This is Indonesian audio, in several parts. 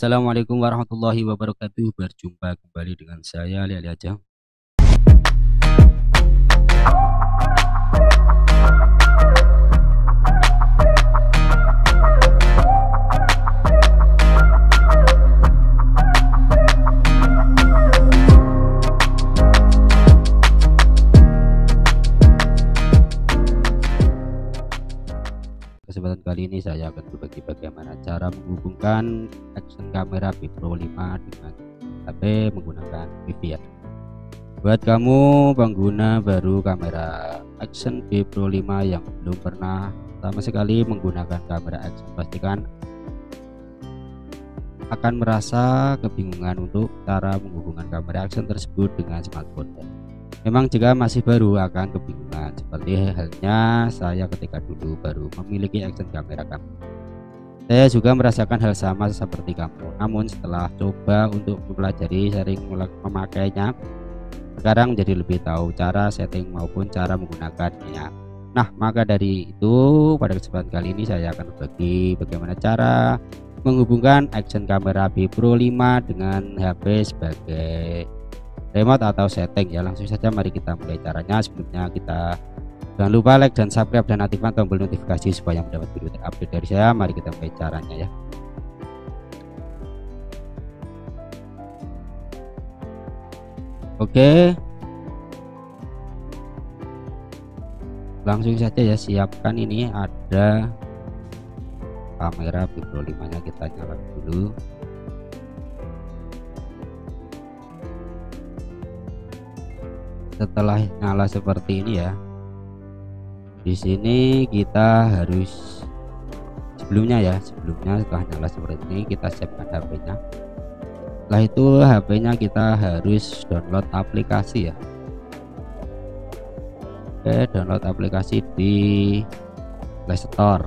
Assalamualaikum warahmatullahi wabarakatuh. Berjumpa kembali dengan saya Liali aja. Kali ini saya akan berbagi bagaimana cara menghubungkan action kamera Pro 5 dengan HP menggunakan ya buat kamu pengguna baru kamera action Pro 5 yang belum pernah sama sekali menggunakan kamera action pastikan akan merasa kebingungan untuk cara menghubungkan kamera action tersebut dengan smartphone. Memang jika masih baru akan kebingungan seperti halnya saya ketika dulu baru memiliki action kamera kamu. Saya juga merasakan hal sama seperti kamu. Namun setelah coba untuk mempelajari sering memakainya, sekarang menjadi lebih tahu cara setting maupun cara menggunakannya. Nah, maka dari itu pada kesempatan kali ini saya akan berbagi bagaimana cara menghubungkan action kamera B Pro 5 dengan HP sebagai remote atau setting ya. Langsung saja mari kita mulai caranya. Sebelumnya kita jangan lupa like dan subscribe dan aktifkan tombol notifikasi supaya mendapat video terupdate dari saya. Mari kita mulai caranya ya. Oke. Langsung saja ya. Siapkan ini. Ada kamera Vibro 5 nya kita nyalakan dulu setelah nyala seperti ini ya. Di sini kita harus sebelumnya ya sebelumnya setelah nyala seperti ini kita siapkan HP-nya setelah itu HP-nya kita harus download aplikasi ya. Oke download aplikasi di Play Store.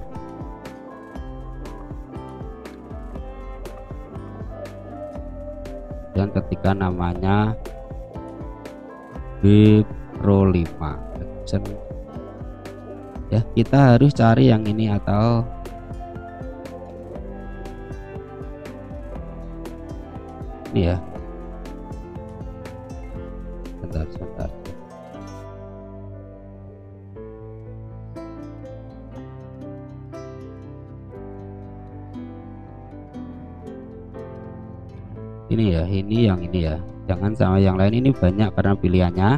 Dan ketika namanya B Pro 5 ya kita harus cari yang ini atau ini ya. Sebentar sebentar ini ya ini yang ini ya. Jangan sama yang lain ini banyak karena pilihannya.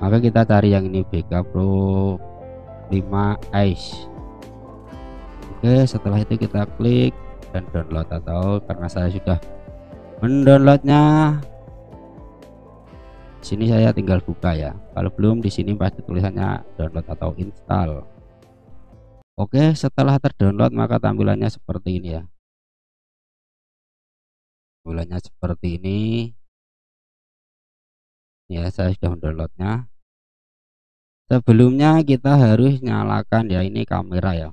Maka kita cari yang ini BK Pro 5 Ice. Oke setelah itu kita klik dan download atau karena saya sudah mendownloadnya sini saya tinggal buka ya. Kalau belum di sini pasti tulisannya download atau install. Oke setelah terdownload maka tampilannya seperti ini ya tampilannya seperti ini. Ya saya sudah mendownloadnya. Sebelumnya kita harus nyalakan ya ini kamera ya.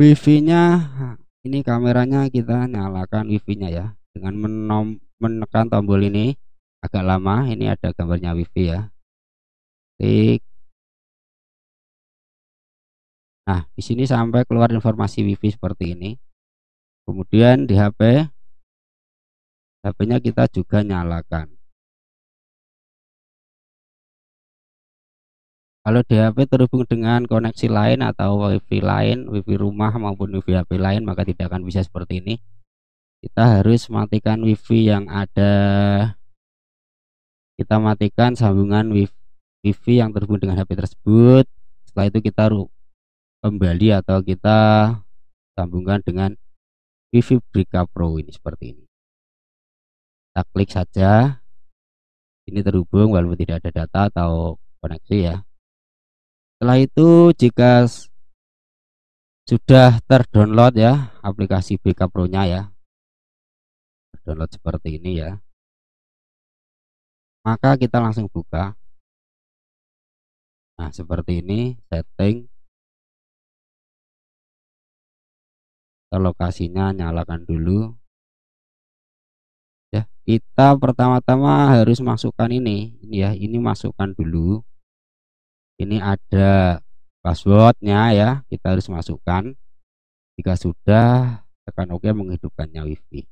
Wifi nya ini kameranya kita nyalakan wifi nya ya. Dengan menom menekan tombol ini agak lama. Ini ada gambarnya wifi ya. Klik nah di sini sampai keluar informasi wifi seperti ini kemudian di HP HP-nya kita juga nyalakan. Kalau di HP terhubung dengan koneksi lain atau WiFi lain, WiFi rumah maupun WiFi HP lain, maka tidak akan bisa seperti ini. Kita harus matikan WiFi yang ada. Kita matikan sambungan WiFi yang terhubung dengan HP tersebut. Setelah itu kita kembali atau kita sambungkan dengan WiFi Brika Pro ini seperti ini. Kita klik saja. Ini terhubung walaupun tidak ada data atau koneksi ya. Setelah itu jika sudah terdownload ya aplikasi BK Pro nya ya. Download seperti ini ya. Maka kita langsung buka. Nah seperti ini setting lokasinya nyalakan dulu. Ya kita pertama-tama harus masukkan ini. Ini ya ini masukkan dulu. Ini ada passwordnya ya kita harus masukkan. Jika sudah tekan OK menghidupkannya WiFi.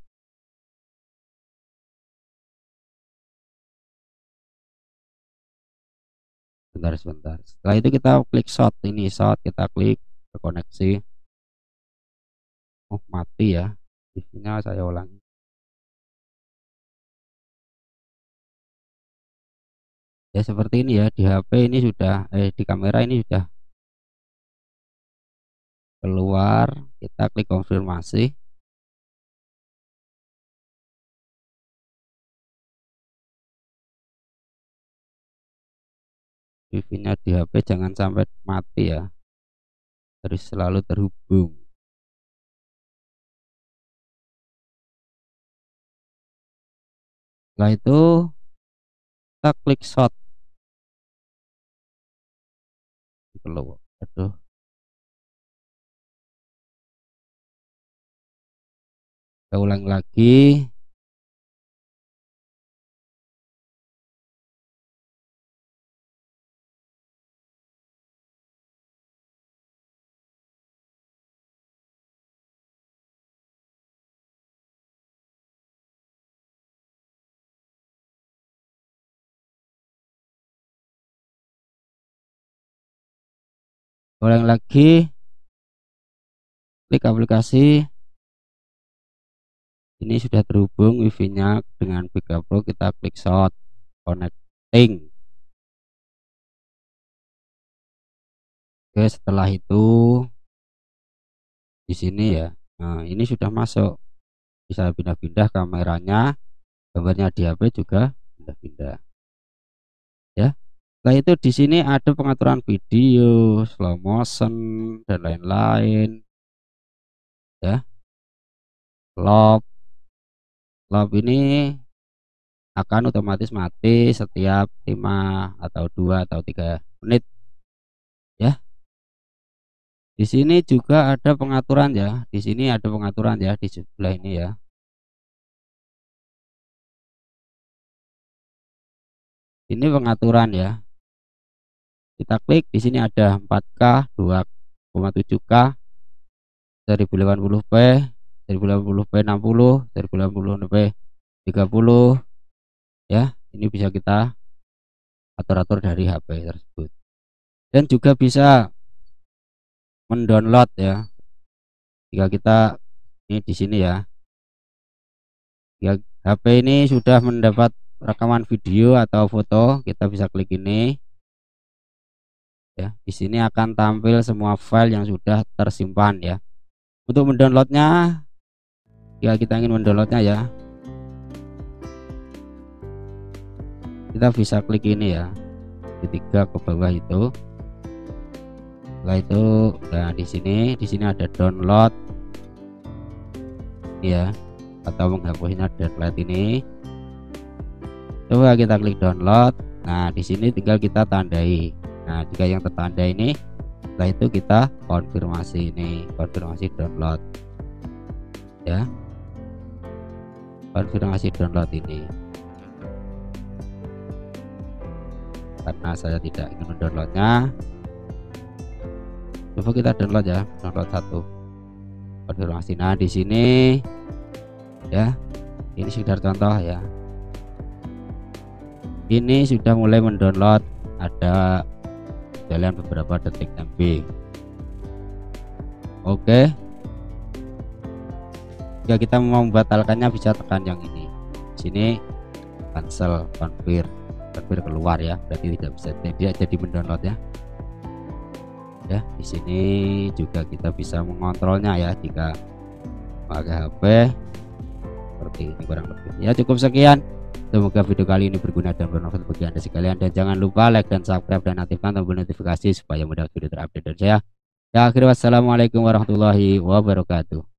Sebentar sebentar. Setelah itu kita klik shot ini shot kita klik ke oh mati ya? Nya saya ulangi. Ya seperti ini ya di HP ini sudah eh di kamera ini sudah keluar. Kita klik konfirmasi. Wifi-nya di HP jangan sampai mati ya. Harus selalu terhubung setelah itu kita klik shot keluar aduh kita ulang lagi ulang lagi. Klik aplikasi. Ini sudah terhubung wifi nya dengan Bika Pro kita klik shot connecting oke setelah itu di sini ya. Nah ini sudah masuk. Bisa pindah-pindah kameranya. Gambarnya di HP juga pindah-pindah setelah itu di sini ada pengaturan video, slow motion dan lain-lain. Ya. Lob. Lob ini akan otomatis mati setiap 5 atau 2 atau 3 menit. Ya. Di sini juga ada pengaturan ya. Di sini ada pengaturan ya di sebelah ini ya. Ini pengaturan ya kita klik di sini ada 4K 2,7K 1080p 1080p 60 1080p 30 ya. Ini bisa kita atur-atur dari HP tersebut. Dan juga bisa mendownload ya. Jika kita ini di sini ya. Ya HP ini sudah mendapat rekaman video atau foto kita bisa klik ini ya di sini akan tampil semua file yang sudah tersimpan ya. Untuk mendownloadnya ya kita ingin mendownloadnya ya. Kita bisa klik ini ya. Ketiga ke bawah itu. Setelah itu nah di sini di sini ada download. Ya atau menghapusnya download ini. Coba kita klik download. Nah di sini tinggal kita tandai nah jika yang tertanda ini setelah itu kita konfirmasi ini konfirmasi download. Ya. Konfirmasi download ini. Karena saya tidak ingin mendownloadnya. Coba kita download ya download satu. Konfirmasi. Nah di sini ya ini sekedar contoh ya. Ini sudah mulai mendownload ada jalan beberapa detik MB oke. Jika kita mau membatalkannya bisa tekan yang ini. Sini cancel confirm. Confirm keluar ya berarti tidak bisa tidak jadi mendownload ya. Ya di sini juga kita bisa mengontrolnya ya jika pakai HP seperti ini kurang lebih. Ya cukup sekian Semoga video kali ini berguna dan bermanfaat bagi Anda sekalian dan jangan lupa like dan subscribe dan aktifkan tombol notifikasi supaya mudah video terupdate dari saya. Ya akhirnya wassalamualaikum warahmatullahi wabarakatuh.